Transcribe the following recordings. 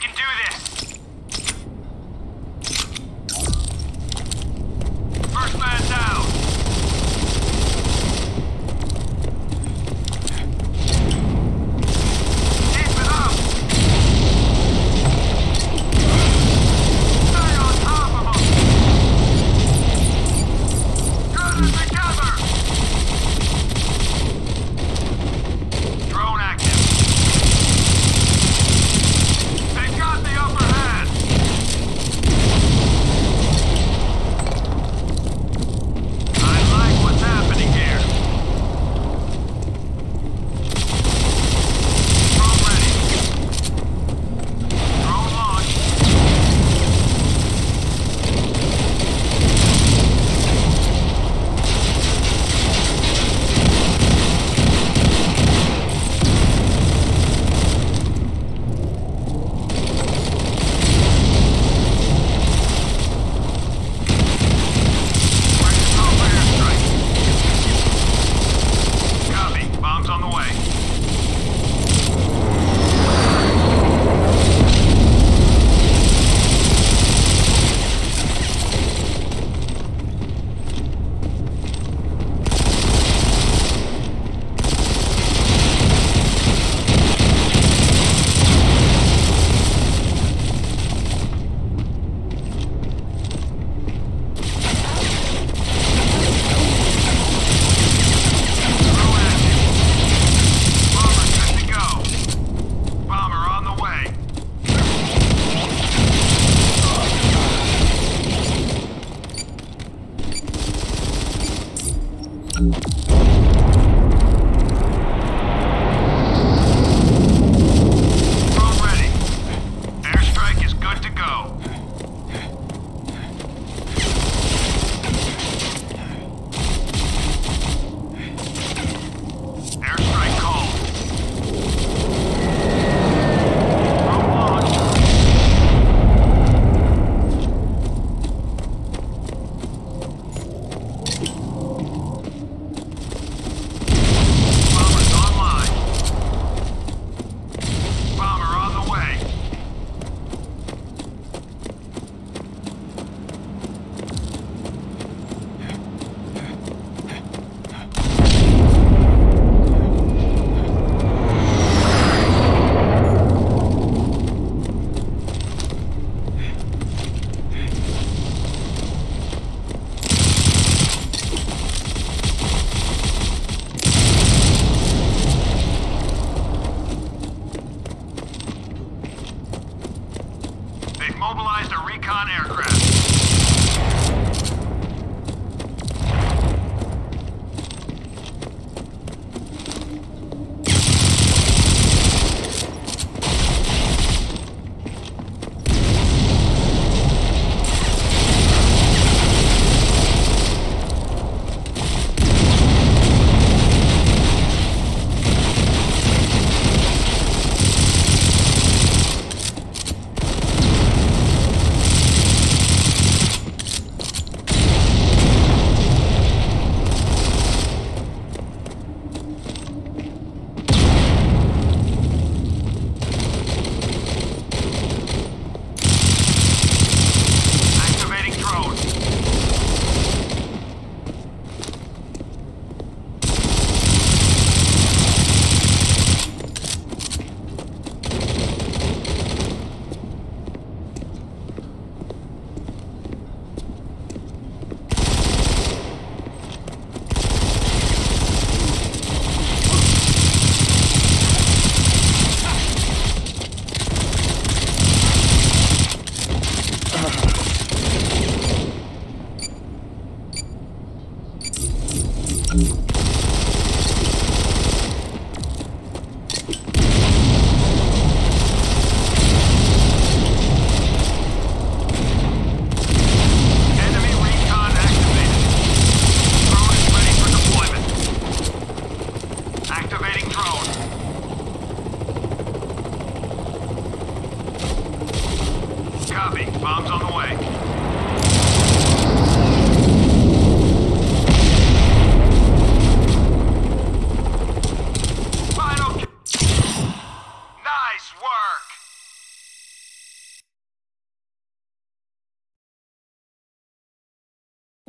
can do this!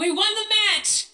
We won the match!